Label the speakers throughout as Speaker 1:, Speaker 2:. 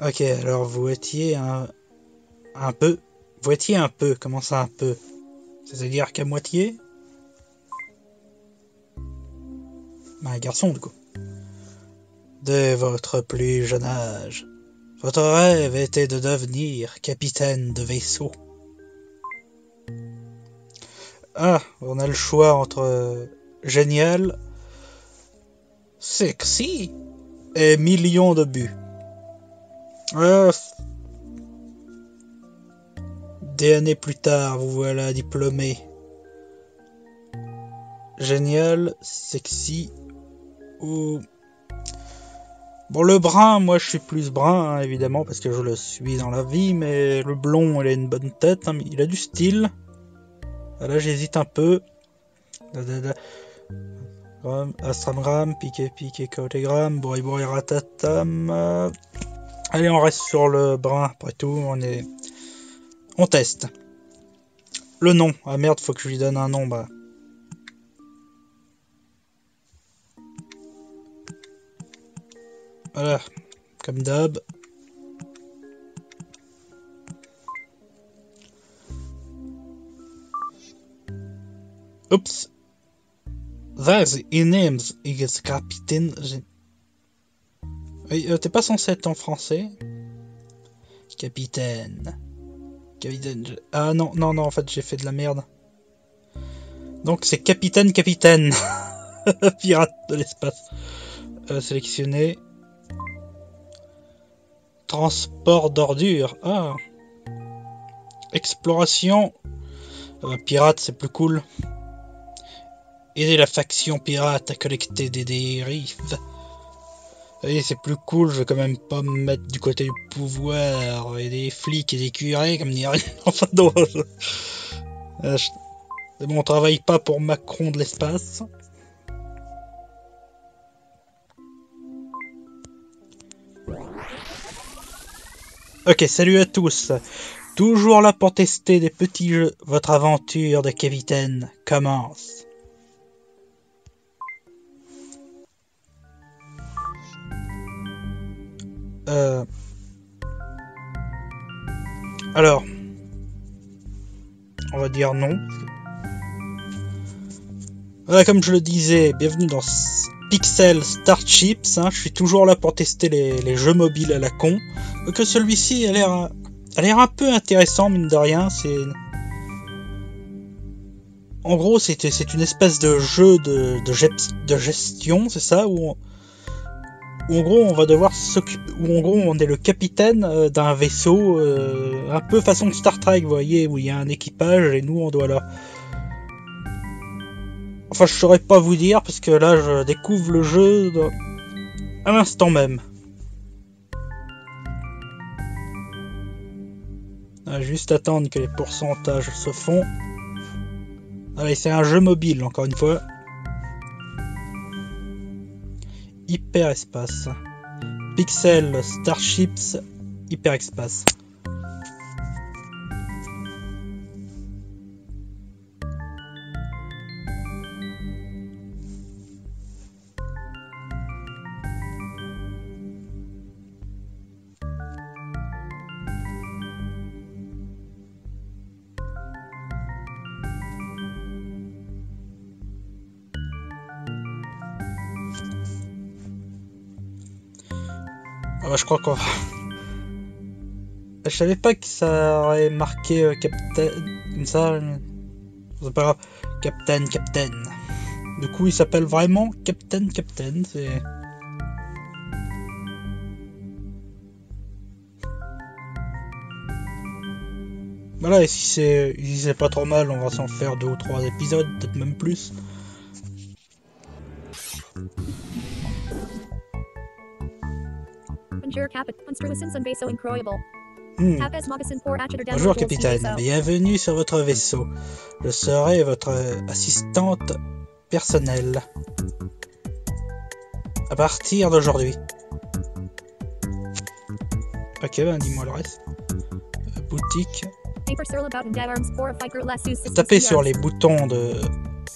Speaker 1: Ok, alors vous étiez un, un peu. Vous étiez un peu, comment ça un peu? C'est-à-dire qu'à moitié? Ben, un garçon du coup. Dès votre plus jeune âge, votre rêve était de devenir capitaine de vaisseau. Ah, on a le choix entre génial, sexy et millions de buts. Ah, des années plus tard, vous voilà diplômé. Génial, sexy ou... Bon, le brun, moi je suis plus brun, hein, évidemment, parce que je le suis dans la vie, mais le blond, il a une bonne tête, hein, il a du style. Là, j'hésite un peu. Astramgram, piqué, piqué, Kotegram, bourri, ratatam. Allez, on reste sur le brun, après tout, on est... On teste. Le nom. Ah merde, faut que je lui donne un nom, bah. Voilà, comme d'hab. Oups. There's names is capitaine. Euh, t'es pas censé être en français Capitaine. Capitaine. Ah non, non, non, en fait, j'ai fait de la merde. Donc c'est capitaine, capitaine. Pirate de l'espace. Euh, sélectionné. Transport d'ordures. Ah. Exploration. Euh, pirate, c'est plus cool. Aider la faction pirate à collecter des dérives. Et c'est plus cool, je vais quand même pas me mettre du côté du pouvoir et des flics et des curés comme rien. enfin non. Euh, c'est bon, on travaille pas pour Macron de l'espace. Ok, salut à tous. Toujours là pour tester des petits jeux. Votre aventure de capitaine commence. Euh... Alors, on va dire non. Comme je le disais, bienvenue dans Pixel Starships. Hein. Je suis toujours là pour tester les, jeux mobiles à la con. Que celui-ci a l'air, a l'air un peu intéressant mine de rien. C'est en gros, c'est une espèce de jeu de, gestion, c'est ça, en gros on va devoir s'occuper, en gros on est le capitaine euh, d'un vaisseau, euh, un peu façon Star Trek, vous voyez, où il y a un équipage et nous on doit là. Enfin, je saurais pas vous dire parce que là je découvre le jeu à l'instant même. juste attendre que les pourcentages se font. Allez, c'est un jeu mobile encore une fois hyperespace. Pixel Starships hyperespace. Crois Je savais pas que ça aurait marqué euh, Captain. Ça. C'est pas. Captain, Captain. Du coup, il s'appelle vraiment Captain, Captain. C'est. Voilà, et si c'est si pas trop mal, on va s'en faire deux ou trois épisodes, peut-être même plus. Hmm. Bonjour capitaine, bienvenue sur votre vaisseau. Je serai votre assistante personnelle. À partir d'aujourd'hui. Ok, ben dis-moi le reste. Euh, boutique. Tapez sur les boutons de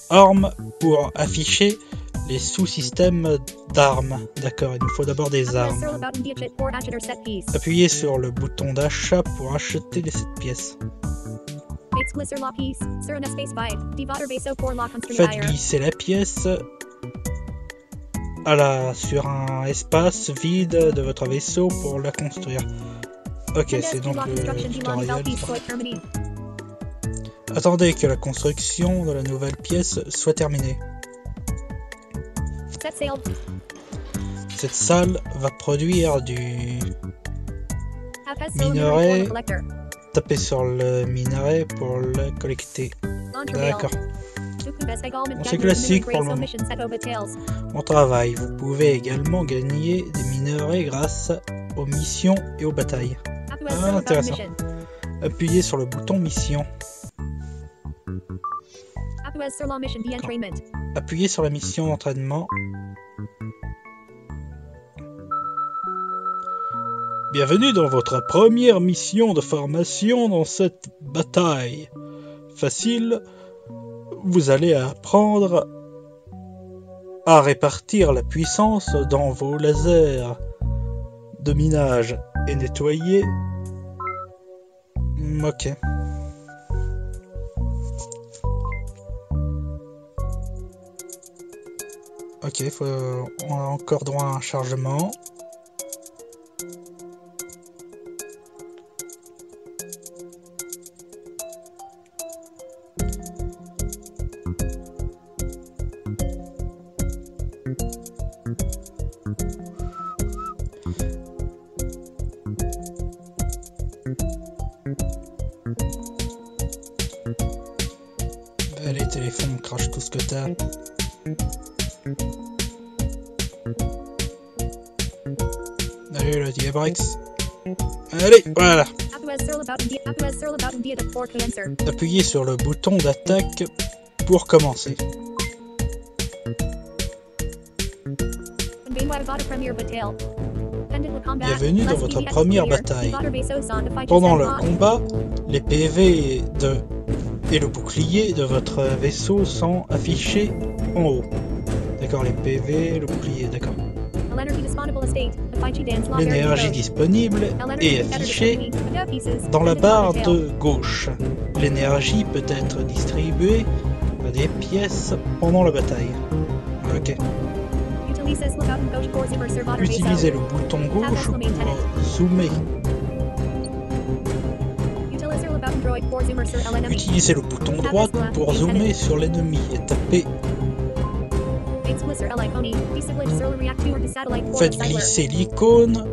Speaker 1: ARM pour afficher les sous-systèmes d'armes. D'accord, il nous faut d'abord des armes. Appuyez sur le bouton d'achat pour acheter les 7 pièces. Faites glisser la pièce à la, sur un espace vide de votre vaisseau pour la construire. Ok, c'est donc le tutoriel. Attendez que la construction de la nouvelle pièce soit terminée. Cette salle va produire du minerai. Tapez sur le minerai pour le collecter. D'accord. c'est classique pour le moment. Bon travail. Vous pouvez également gagner des minerais grâce aux missions et aux batailles. Ah, intéressant. Appuyez sur le bouton mission. Appuyez sur la mission d'entraînement. Bienvenue dans votre première mission de formation dans cette bataille. Facile, vous allez apprendre à répartir la puissance dans vos lasers de minage et nettoyer. Ok. Ok, on a encore droit à un chargement. Allez, téléphone, crache tout ce que t'as. Allez, voilà. Appuyez sur le bouton d'attaque pour commencer. Bienvenue dans votre première bataille. Pendant le combat, les PV de et le bouclier de votre vaisseau sont affichés en haut. D'accord, les PV, le bouclier, d'accord. L'énergie disponible est affichée dans la barre de gauche. L'énergie peut être distribuée à des pièces pendant la bataille. Ok. Utilisez le bouton gauche pour zoomer. Utilisez le bouton droit pour zoomer sur l'ennemi et tapez. Faites glisser l'icône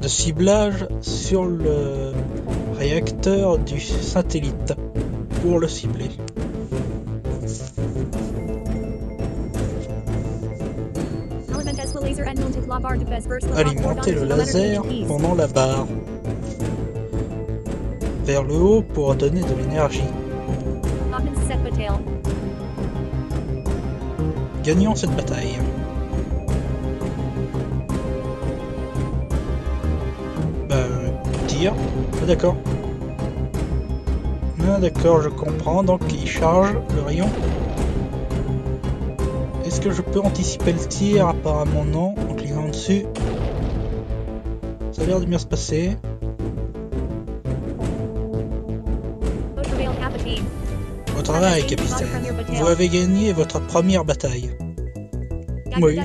Speaker 1: de ciblage sur le réacteur du satellite pour le cibler. Alimentez le laser pendant la barre vers le haut pour donner de l'énergie. Gagnons cette bataille. Bah, tir. Ah, d'accord. Ah, d'accord, je comprends. Donc, il charge le rayon. Est-ce que je peux anticiper le tir Apparemment non, en cliquant dessus? Ça a l'air de bien se passer. Bon travail, capitaine. Vous avez gagné votre première bataille. Oui,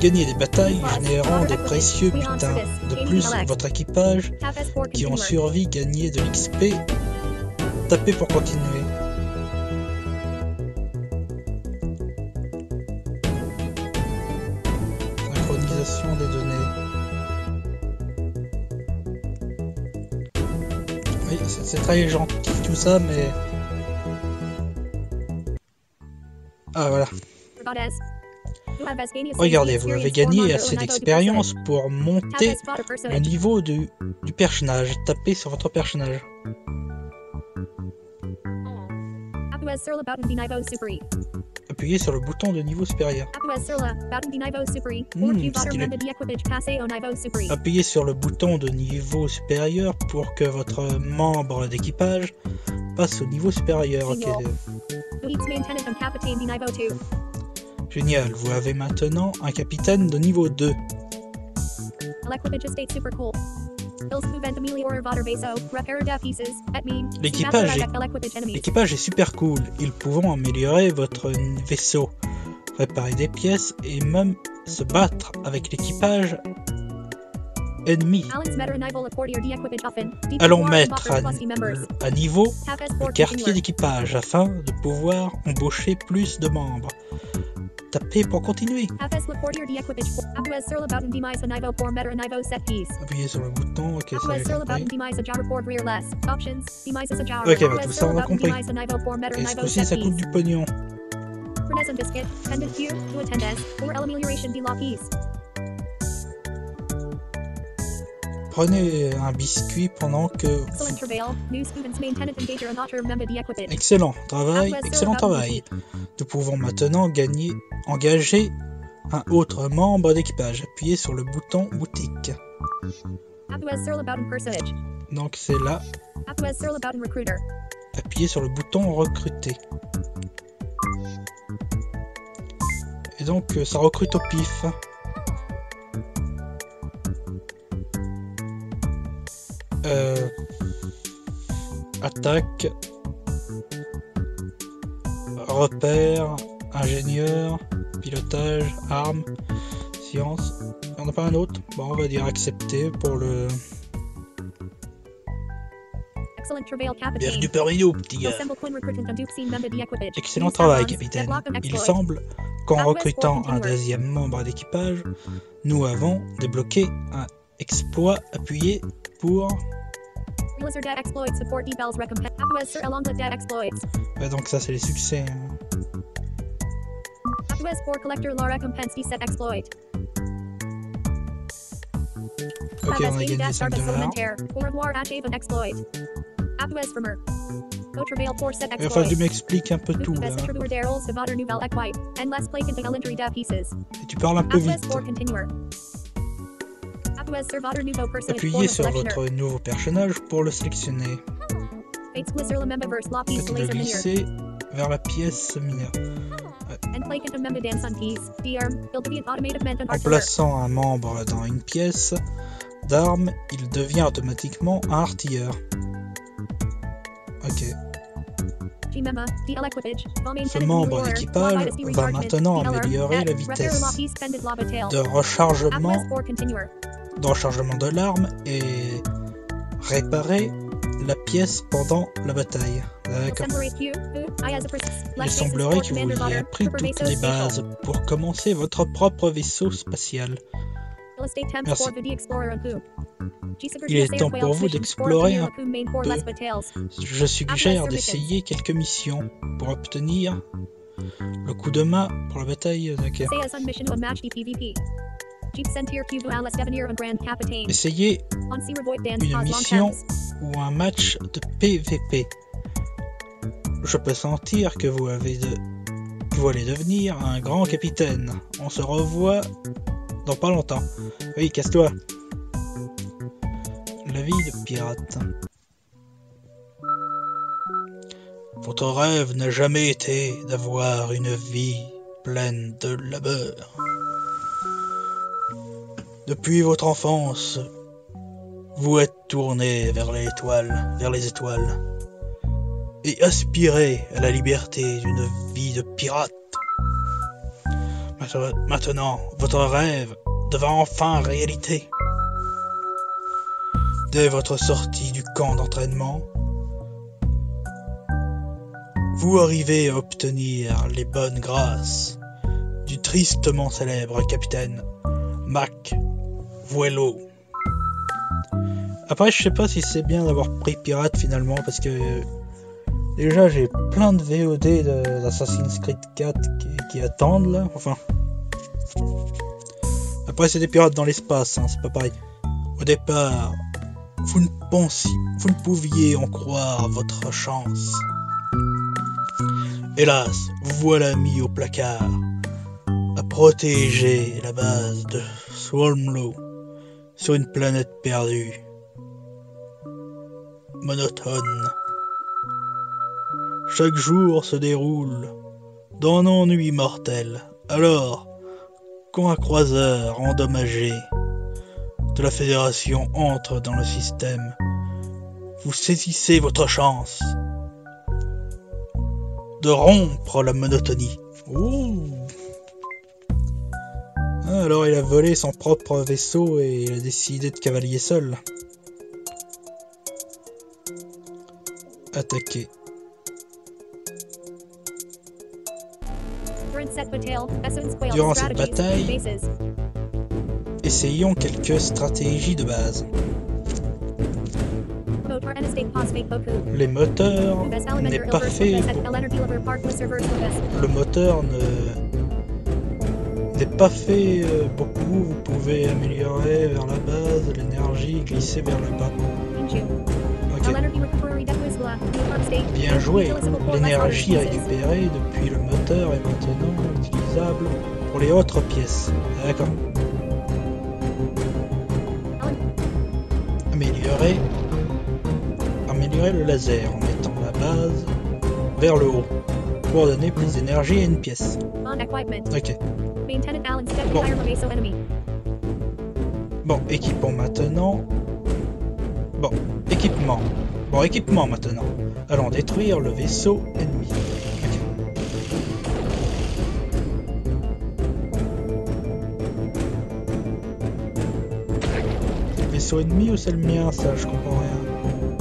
Speaker 1: Gagner des batailles générant des précieux butins. De plus, votre équipage qui ont survécu gagné de l'XP. Tapez pour continuer. Synchronisation des données. Oui, c'est très gentil tout ça, mais... Ah voilà. Regardez, vous avez gagné assez d'expérience pour monter le niveau du, personnage. Tapez sur votre personnage. Appuyez sur le bouton de niveau supérieur. Mmh, Appuyez sur le bouton de niveau supérieur pour que votre membre d'équipage passe au niveau supérieur.
Speaker 2: Who eats main tenant and captain de niveau 2.
Speaker 1: Génial, vous avez maintenant un capitaine de niveau 2.
Speaker 2: Equipage estate super cool. Hills Cuvent Amelior Vater Vaso, Repair de Pieces, et me.
Speaker 1: L'équipage est-
Speaker 2: Equipage enemies.
Speaker 1: L'équipage est super cool, ils pourront améliorer votre vaisseau, réparer des pièces et même se battre avec l'équipage
Speaker 2: Offen.
Speaker 1: Allons mettre à, à niveau le quartier d'équipage afin de pouvoir embaucher plus de membres. Tapez pour continuer. Appuyez sur le bouton, ok, ça
Speaker 2: a.
Speaker 1: Ok, bah, tout ça, on a compris. Et ce coup-ci, ça coûte du pognon? Prenez un biscuit pendant que...
Speaker 2: Excellent travail.
Speaker 1: Excellent travail. Nous pouvons maintenant gagner, engager un autre membre d'équipage. Appuyez sur le bouton boutique. Donc c'est là, appuyez sur le bouton recruter. Et donc euh, ça recrute au pif. Euh, attaque, repère, ingénieur, pilotage, arme, science. Il n'y en a pas un autre? Bon, on va dire accepter pour le.
Speaker 2: Excellent travail captain.
Speaker 1: Bienvenue parmi nous, petit gars. Excellent travail, capitaine. Il semble qu'en recrutant un deuxième membre d'équipage, nous avons débloqué un exploit appuyé pour.
Speaker 2: Realizer dead exploits support debels recompense. Apuez sur along dead exploits.
Speaker 1: Ouais, donc ça, c'est les succès. hein.
Speaker 2: Apuez for collector la recompense de set exploit.
Speaker 1: Ok, on a
Speaker 2: Apuez
Speaker 1: gagné
Speaker 2: death
Speaker 1: 5
Speaker 2: service
Speaker 1: dollars.
Speaker 2: elementaire. Au revoir Achaven exploit. Apuez firmer. Go travail pour set
Speaker 1: Il va falloir que
Speaker 2: exploit.
Speaker 1: tu m'expliques un peu tout
Speaker 2: Nous
Speaker 1: là.
Speaker 2: pouvons introduire des rôles de votre nouvelle équipe. And less play into elementary dev pieces.
Speaker 1: Et tu parles un peu
Speaker 2: Apuez
Speaker 1: vite. Appuyez sur votre nouveau personnage pour le sélectionner. Faites le glisser vers la pièce
Speaker 2: and
Speaker 1: En plaçant un membre dans une pièce d'armes, il devient automatiquement un artilleur. Ok. Ce membre d'équipage va maintenant améliorer la vitesse de rechargement,
Speaker 2: Apuez for continuer.
Speaker 1: de de l'arme et réparer la pièce pendant la bataille. D'accord. Il semblerait que vous ayez appris toutes les bases pour commencer votre propre vaisseau spatial. Merci. Il est temps pour vous d'explorer un peu. Je suggère d'essayer quelques missions pour obtenir le coup de main pour la bataille. D'accord. Essayez une mission ou un match de PVP. Je peux sentir que vous avez de... que vous allez devenir un grand capitaine. On se revoit dans pas longtemps. Oui, casse-toi. La vie de pirate. Votre rêve n'a jamais été d'avoir une vie pleine de labeur. Depuis votre enfance, vous êtes tourné vers l'étoile, vers les étoiles, et aspirez à la liberté d'une vie de pirate. Maintenant, votre rêve devint enfin réalité. Dès votre sortie du camp d'entraînement, vous arrivez à obtenir les bonnes grâces du tristement célèbre capitaine Mac Vuelo. Après, je sais pas si c'est bien d'avoir pris pirate finalement parce que déjà j'ai plein de VOD d'Assassin's Creed 4 qui, qui attendent là. Enfin. Après, c'est des pirates dans l'espace, hein, c'est pas pareil. Au départ, vous ne pensiez, vous ne pouviez en croire votre chance. Hélas, vous voilà mis au placard à protéger la base de Swarmlow sur une planète perdue. Monotone. Chaque jour se déroule dans un ennui mortel. Alors, quand un croiseur endommagé de la Fédération entre dans le système, vous saisissez votre chance de rompre la monotonie. Alors il a volé son propre vaisseau et il a décidé de cavalier seul. Attaquer.
Speaker 2: Durant cette bataille.
Speaker 1: Essayons quelques stratégies de base. Les moteurs n'est pas fait. Le moteur ne pas fait beaucoup. Vous pouvez améliorer vers la base, l'énergie, glisser vers le bas. Bien joué. L'énergie récupérée depuis le moteur est maintenant utilisable pour les autres pièces. D'accord. Améliorer. Améliorer le laser en mettant la base vers le haut. Pour donner plus d'énergie à une pièce. Ok. Bon. Bon, équipons maintenant. Bon, équipement. Bon, équipement maintenant. Allons détruire le vaisseau ennemi. Vaisseau ennemi ou c'est le mien Ça, je comprends rien.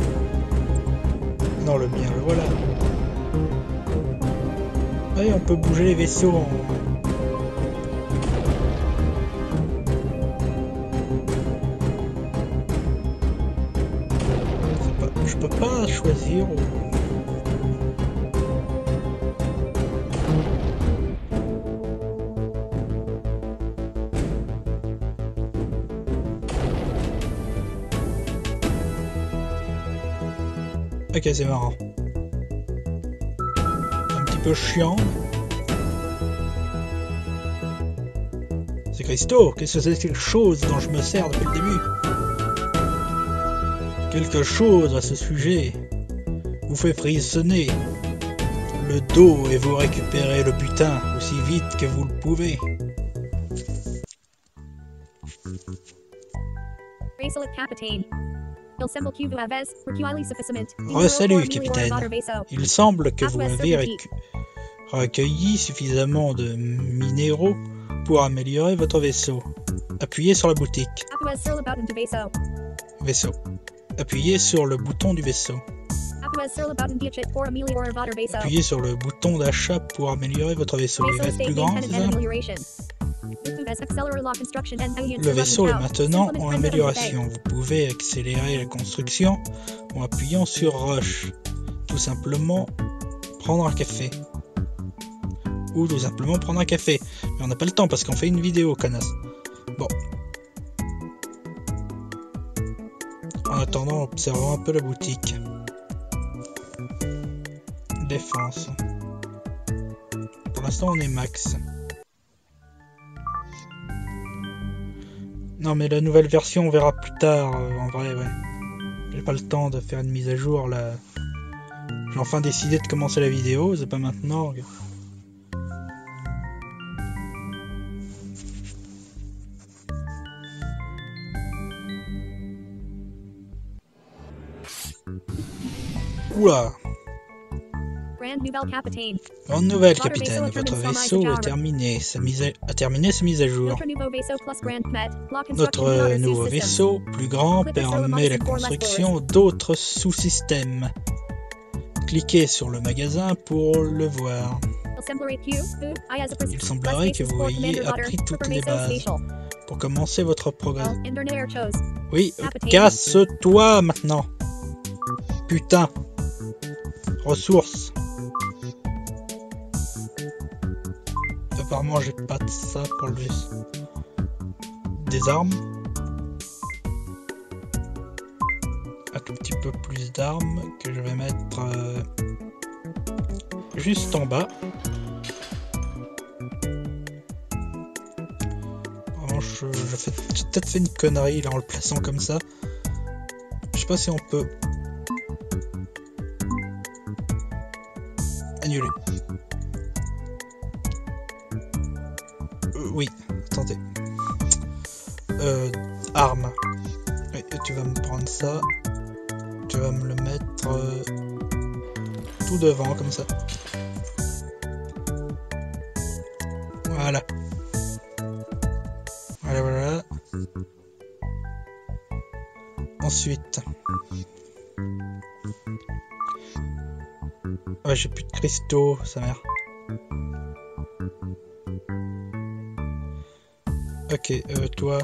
Speaker 1: Non, le mien, le voilà. Oui, on peut bouger les vaisseaux en... Ok, c'est marrant. Un petit peu chiant. C'est Christo, qu'est-ce que c'est quelque chose dont je me sers depuis le début? Quelque chose à ce sujet vous fait frissonner le dos et vous récupérez le butin aussi vite que vous le pouvez.
Speaker 2: Bracelet Capitaine. Il semble que vous avez recueilli suffisamment.
Speaker 1: Re, salut, capitaine. Il semble que vous avez recueilli suffisamment de minéraux pour améliorer votre vaisseau. Appuyez sur la boutique.
Speaker 2: Vaisseau.
Speaker 1: Appuyez sur le bouton du vaisseau. Appuyez sur le bouton d'achat pour améliorer votre vaisseau. Il va être plus grand, c'est ça? Le vaisseau est maintenant en amélioration. Vous pouvez accélérer la construction en appuyant sur Rush. Tout simplement prendre un café. Ou tout simplement prendre un café. Mais on n'a pas le temps parce qu'on fait une vidéo, connasse. Bon. En attendant, observons un peu la boutique. Défense. Pour l'instant, on est max. Non, mais la nouvelle version, on verra plus tard. euh, en vrai, ouais. J'ai pas le temps de faire une mise à jour là. J'ai enfin décidé de commencer la vidéo, c'est pas maintenant. Oula,
Speaker 2: Grand Nouvelle Capitaine.
Speaker 1: grande nouvelle,
Speaker 2: Votre
Speaker 1: capitaine.
Speaker 2: vaisseau a
Speaker 1: Votre
Speaker 2: terminé.
Speaker 1: Sa mise à... a terminé sa mise à jour.
Speaker 2: Notre nouveau vaisseau plus grand
Speaker 1: permet la construction d'autres sous-systèmes. Cliquez sur le magasin pour le voir.
Speaker 2: Il semblerait que vous, I as a pres-
Speaker 1: Il semblerait que vous ayez appris toutes les bases. Pour commencer votre programme. Oui, casse-toi maintenant. Putain. Ressources. Apparemment, j'ai pas de ça pour le Des armes. Un tout petit peu plus d'armes que je vais mettre euh, juste en bas. Vraiment, je, je fais- peut-être fait une connerie là en le plaçant comme ça. Je sais pas si on peut. Annulé. Euh, arme. Et tu vas me prendre ça. Tu vas me le mettre euh, tout devant, comme ça. Voilà. Voilà, voilà. Ensuite. Ouais, j'ai plus de cristaux, sa mère. Ok, euh, toi.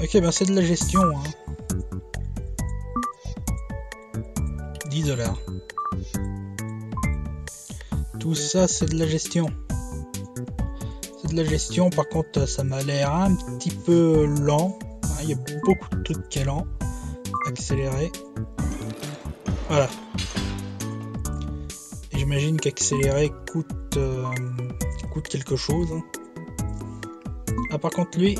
Speaker 1: Ok, ben c'est de la gestion. Hein. 10 dollars. Tout ça, c'est de la gestion. C'est de la gestion, par contre, ça m'a l'air un petit peu lent. Hein, Il y a beaucoup de trucs qui est lent. Accélérer. Voilà. Et j'imagine qu'accélérer coûte, euh, coûte quelque chose. hein. Ah, par contre, lui.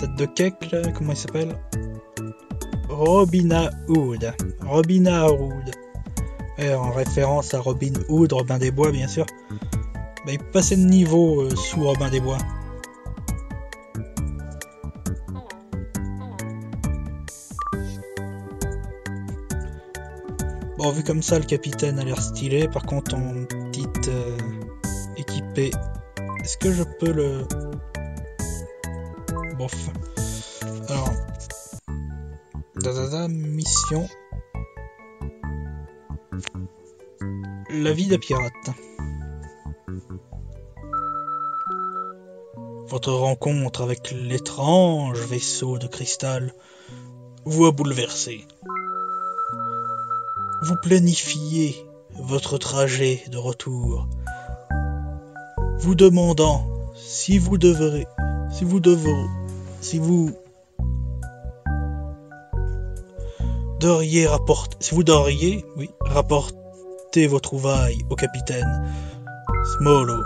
Speaker 1: Tête de cake, là, comment il s'appelle? Robina Hood. Robina Hood. En référence à Robin Hood, Robin des Bois, bien sûr. Bah, il passait de niveau euh, sous Robin des Bois. Bon, vu comme ça, le capitaine a l'air stylé. Par contre, en petite euh, équipée, est-ce que je peux le. Bof. Alors. Da, da, da, mission. La vie d'un pirate. Votre rencontre avec l'étrange vaisseau de cristal vous a bouleversé. Vous planifiez votre trajet de retour, vous demandant si vous devrez, si vous devrez, si vous devriez rapporter, si vous devriez, oui, rapporter vos trouvailles au capitaine Smolo.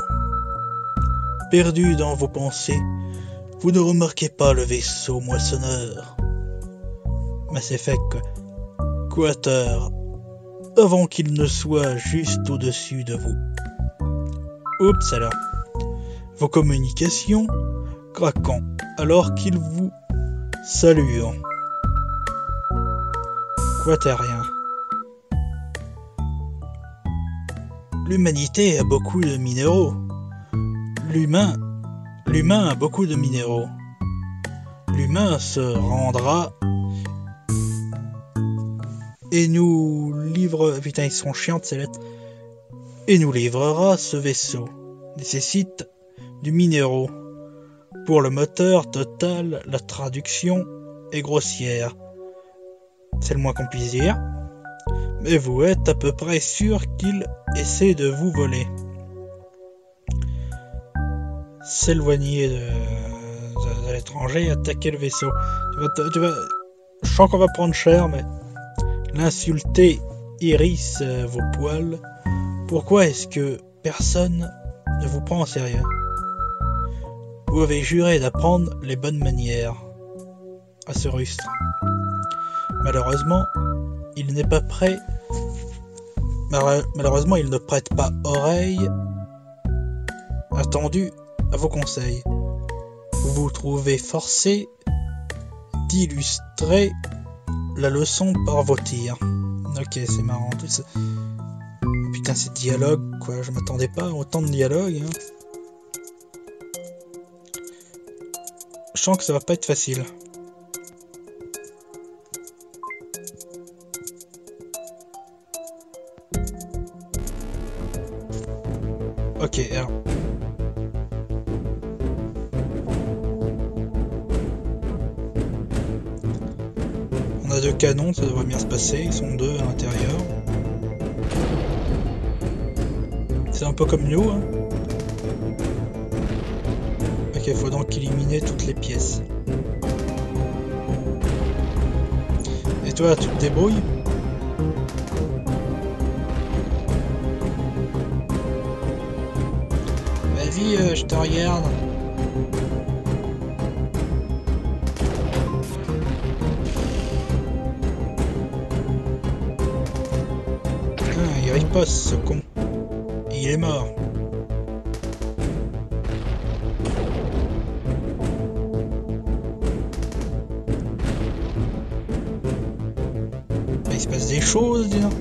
Speaker 1: Perdu dans vos pensées, vous ne remarquez pas le vaisseau moissonneur. Mass Effect Quater avant qu'il ne soit juste au-dessus de vous. Oups alors. Vos communications craquant alors qu'il vous salue. Quaterien. L'humanité a beaucoup de minéraux. L'humain, l'humain a beaucoup de minéraux. L'humain se rendra et nous livre. Putain, ils sont chiantes ces lettres. Et nous livrera ce vaisseau. Nécessite du minéraux. Pour le moteur total, la traduction est grossière. C'est le moins qu'on puisse dire. Mais vous êtes à peu près sûr qu'il essaie de vous voler. S'éloigner de, l'étranger et attaquer le vaisseau. Tu vas, je sens qu'on va prendre cher, mais l'insulter hérisse euh, vos poils. Pourquoi est-ce que personne ne vous prend en sérieux? Vous avez juré d'apprendre les bonnes manières à ce rustre. Malheureusement, il n'est pas prêt. Malheureusement, il ne prête pas oreille attendu à vos conseils. Vous vous trouvez forcé d'illustrer la leçon par vos tirs. Ok, c'est marrant. Putain, c'est dialogue quoi, je m'attendais pas autant de dialogue. hein. Je sens que ça va pas être facile. Ils sont deux à l'intérieur. C'est un peu comme nous. Hein. Ok, il faut donc éliminer toutes les pièces. Et toi, tu te débrouilles? Vas-y, euh, je te regarde. Poste, ce con. Il est mort. il se passe des choses, dis donc.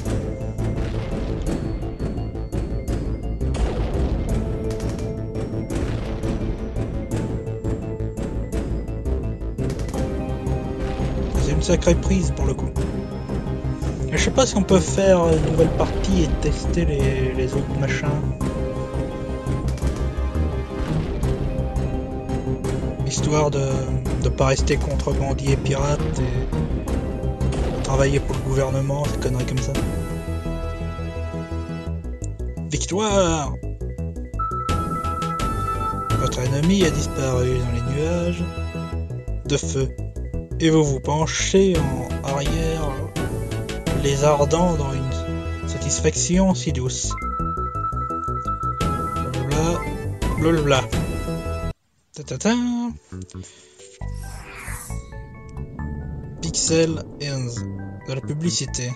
Speaker 1: C'est une sacrée prise pour le coup. Sais pas si on peut faire une nouvelle partie et tester les, les autres machins. Histoire de ne pas rester contrebandier pirate et travailler pour le gouvernement, des conneries comme ça. Victoire Votre ennemi a disparu dans les nuages de feu et vous vous penchez en arrière les ardents dans une satisfaction si douce. Blablabla. Blablabla. Ta-ta-ta. Pixel 11. De la publicité.